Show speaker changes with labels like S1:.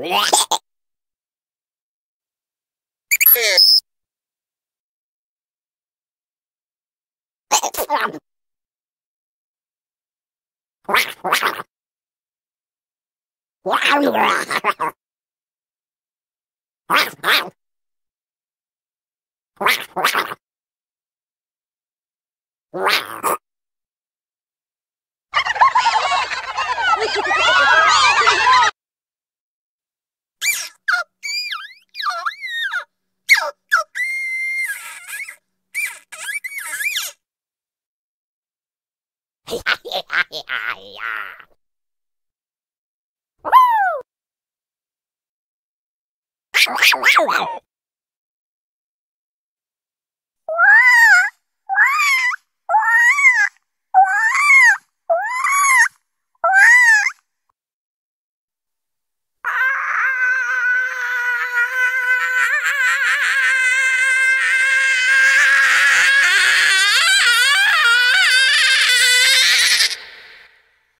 S1: Wow. Woo!